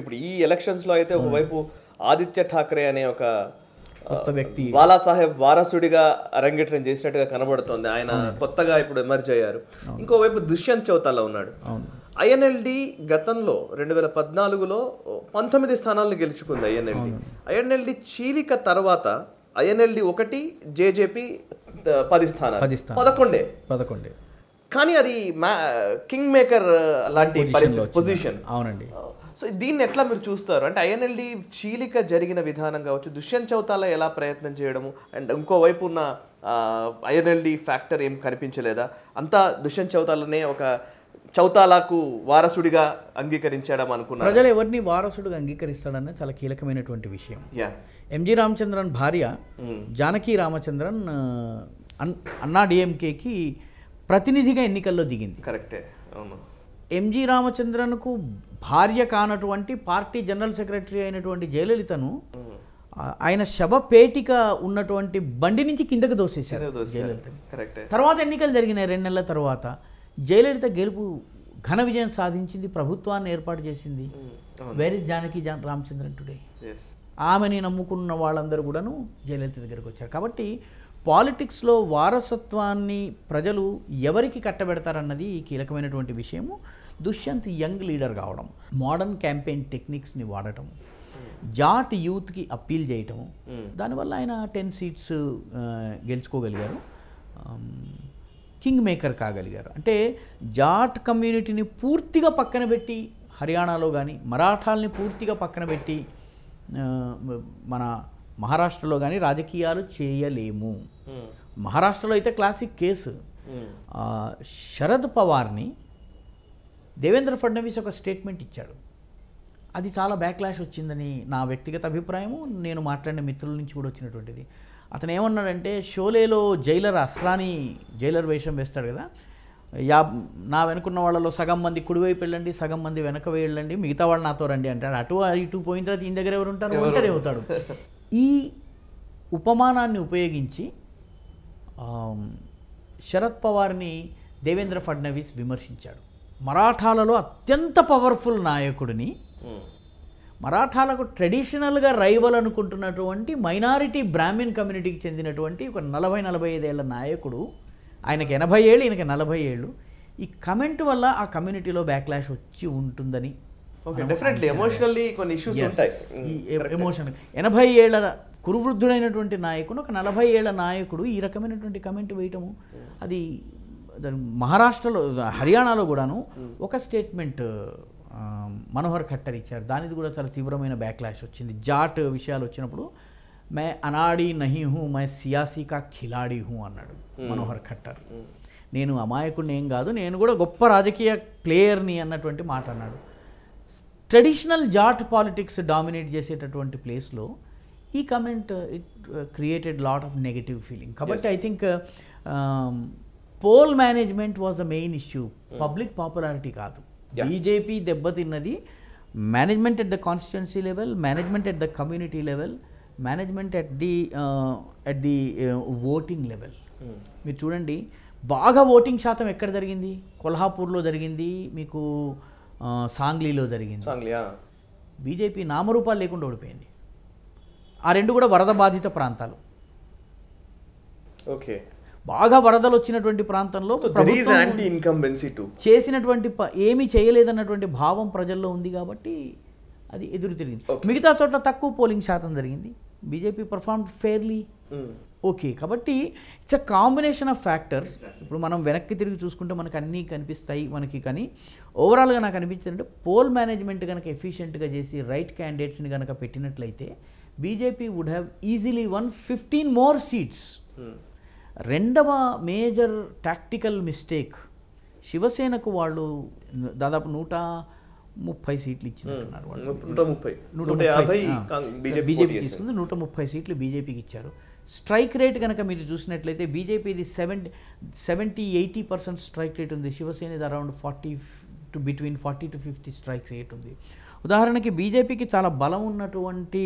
ఇప్పుడు ఇప్పుడు ఈ ఎలక్షన్స్లో అయితే ఒకవైపు ఆదిత్య ఠాకరే అనే ఒక కొత్త వ్యక్తి. బాలా సాహెబ్ వారసుడిగా అరంగేట్రం చేసినట్టుగా కనబడుతోంది. ఆయన కొత్తగా ఇప్పుడు ఎమర్జ్ అయ్యారు. ఇంకోవైపు దుష్యంత్ చౌతాలా ఉన్నాడు. ఐఎన్ఎల్డి గతంలో రెండు వేల పద్నాలుగులో పంతొమ్మిది స్థానాలను గెలుచుకుంది ఐఎన్ఎల్డి. ఐఎన్ఎల్డి చీలిక తర్వాత ఐఎన్ఎల్డి ఒకటి జేజేపీ పది స్థానాలు. పది స్థానాలు. పదకొండే. పదకొండే. కానీ అది కింగ్ మేకర్ లాంటి పొజిషన్ అవునండి. సో దీన్ని ఎట్లా మీరు చూస్తారు? అంటే ఐఎన్ఎల్డి చీలిక జరిగిన విధానం కావచ్చు దుష్యంత్ చౌతాలా ఎలా ప్రయత్నం చేయడము అండ్ ఇంకోవైపు ఉన్న ఐఎన్ఎల్డి ఫ్యాక్టర్ ఏం కనిపించలేదా? అంతా దుష్యంత్ చౌతాలనే ఒక చౌతాలాకు వారసుడిగా అంగీకరించడం అనుకున్నారు? ప్రజలు ఎవరిని వారసుడుగా అంగీకరిస్తాడన్న చాలా కీలకమైనటువంటి విషయం. యా. ఎంజి రామచంద్రన్ భార్య జానకి రామచంద్రన్ అన్నా డిఎంకేకి ప్రతినిధిగా ఎన్నికల్లో దిగింది. కరెక్టే. అవును. ఎంజి రామచంద్రన్కు భార్య కానటువంటి పార్టీ జనరల్ సెక్రటరీ అయినటువంటి జయలలితను ఆయన శవపేటిక ఉన్నటువంటి బండి నుంచి కిందకు దోసేశారు జయలలితని. కరెక్టే. తర్వాత ఎన్నికలు జరిగినాయి రెండు నెలల తర్వాత. జయలలిత గెలుపు ఘన విజయం సాధించింది ప్రభుత్వాన్ని ఏర్పాటు చేసింది. వేర్ ఇస్ జానకి జాన్ రామచంద్రన్ టుడే ఆమెని నమ్ముకున్న వాళ్ళందరూ కూడాను జయలలిత దగ్గరికి వచ్చారు. కాబట్టి పాలిటిక్స్లో వారసత్వాన్ని ప్రజలు ఎవరికి కట్టబెడతారన్నది కీలకమైనటువంటి విషయము. దుష్యంత్ యంగ్ లీడర్ కావడం మోడర్న్ క్యాంపెయిన్ టెక్నిక్స్ని వాడటం జాట్ యూత్కి అప్పీల్ చేయటము దానివల్ల ఆయన టెన్ సీట్స్ గెలుచుకోగలిగారు. కింగ్ మేకర్ కాగలిగారు. అంటే జాట్ కమ్యూనిటీని పూర్తిగా పక్కన పెట్టి హర్యానాలో కానీ మరాఠాల్ని పూర్తిగా పక్కన పెట్టి మన మహారాష్ట్రలో కానీ రాజకీయాలు చేయలేము. మహారాష్ట్రలో అయితే క్లాసిక్ కేసు శరద్ పవార్ని దేవేంద్ర ఫడ్నవీస్ ఒక స్టేట్మెంట్ ఇచ్చాడు. అది చాలా బ్యాక్లాష్ వచ్చిందని నా వ్యక్తిగత అభిప్రాయము నేను మాట్లాడిన మిత్రుల నుంచి కూడా వచ్చినటువంటిది. అతను ఏమన్నాడంటే షోలేలో జైలర్ అస్రాని జైలర్ వేషం వేస్తాడు కదా యా నా వెనుకున్న వాళ్ళలో సగం మంది కుడివైపు వెళ్ళండి సగం మంది వెనక వెళ్ళండి మిగతా వాళ్ళు నాతో రండి అంటాడు. అటు ఇటు పోయిన తర్వాత ఈయన దగ్గర ఎవరు ఉంటారు? ఒంటరి అవుతాడు. ఈ ఉపమానాన్ని ఉపయోగించి శరద్ పవార్ని దేవేంద్ర ఫడ్నవీస్ విమర్శించాడు. మరాఠాలలో అత్యంత పవర్ఫుల్ నాయకుడిని మరాఠాలకు ట్రెడిషనల్గా రైవల్ అనుకుంటున్నటువంటి మైనారిటీ బ్రాహ్మిన్ కమ్యూనిటీకి చెందినటువంటి ఒక నలభై నలభై ఐదేళ్ళ నాయకుడు ఆయనకి ఎనభై ఏళ్ళు ఈయనకి నలభై ఏళ్ళు. ఈ కమెంట్ వల్ల ఆ కమ్యూనిటీలో బ్యాక్లాష్ వచ్చి ఉంటుందని డెఫినెట్లీ ఎమోషనల్లీ కొన్ని ఇష్యూస్ ఉంటాయి. ఎమోషన్ ఎనభై ఏళ్ళ కురువృద్ధుడైనటువంటి నాయకుడు ఒక నలభై ఏళ్ళ నాయకుడు ఈ రకమైనటువంటి కమెంట్ వేయటము అది దాని మహారాష్ట్రలో హర్యానాలో కూడాను ఒక స్టేట్మెంట్ మనోహర్ ఖట్టర్ ఇచ్చారు. దానిది కూడా చాలా తీవ్రమైన బ్యాక్లాష్ వచ్చింది. జాట్ విషయాలు వచ్చినప్పుడు మే అనాడి నహి హూ మై సియాసీ కా ఖిలాడి హూ అన్నాడు మనోహర్ ఖట్టర్. నేను అమాయకుడిని ఏం కాదు నేను కూడా గొప్ప రాజకీయ ప్లేయర్ని అన్నటువంటి మాట అన్నాడు. ట్రెడిషనల్ జాట్ పాలిటిక్స్ డామినేట్ చేసేటటువంటి ప్లేస్లో ఈ comment it created lot of negative feeling కాబట్టి I think poll management was the main issue public popularity కాదు. బీజేపీ దెబ్బతిన్నది management at the constituency level management at the community level management at the at the voting level మీరు చూడండి బాగా voting శాతం ఎక్కడ జరిగింది? కొల్హాపూర్లో జరిగింది. మీకు సాంగ్లీలో జరిగింది. సాంగ్లియా? బీజేపీ నామరూపాలు లేకుండా ఓడిపోయింది. ఆ రెండు కూడా వరద బాధిత ప్రాంతాలు. ఓకే. బాగా వరదలు వచ్చినటువంటి ప్రాంతంలో చేసినటువంటి ఏమీ చేయలేదన్నటువంటి భావం ప్రజల్లో ఉంది కాబట్టి అది ఎదురు తిరిగింది. మిగతా చోట్ల తక్కువ పోలింగ్ శాతం జరిగింది. BJP perform fairly okay. కాబట్టి it's a combination of factors ఇప్పుడు మనం వెనక్కి తిరిగి చూసుకుంటే మనకు అన్నీ కనిపిస్తాయి మనకి కానీ. ఓవరాల్గా నాకు అనిపించింది అంటే పోల్ మేనేజ్మెంట్ కనుక ఎఫిషియెంట్గా చేసి రైట్ క్యాండిడేట్స్ని కనుక పెట్టినట్లయితే BJP would have easily won fifteen more seats రెండవ మేజర్ టాక్టికల్ మిస్టేక్ శివసేనకు వాళ్ళు దాదాపు నూట ముప్పై సీట్లు ఇచ్చినట్టున్నారు వాళ్ళు. నూట ముప్పై. నూట ముప్పై బీజేపీ తీసుకుంది. నూట ముప్పై సీట్లు బీజేపీకి ఇచ్చారు. స్ట్రైక్ రేట్ కనుక మీరు చూసినట్లయితే బీజేపీది seventy seventy eighty percent strike rate ఉంది. శివసేనది around forty to between forty to fifty strike rate ఉంది. ఉదాహరణకి బీజేపీకి చాలా బలం ఉన్నటువంటి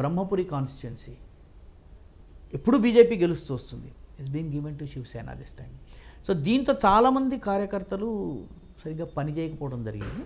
బ్రహ్మపురి కాన్స్టిట్యున్సీ ఎప్పుడు బీజేపీ గెలుస్తూ వస్తుంది. It's been given to Shiv Sena this time so దీంతో చాలామంది కార్యకర్తలు సరిగ్గా పనిచేయకపోవడం జరిగింది.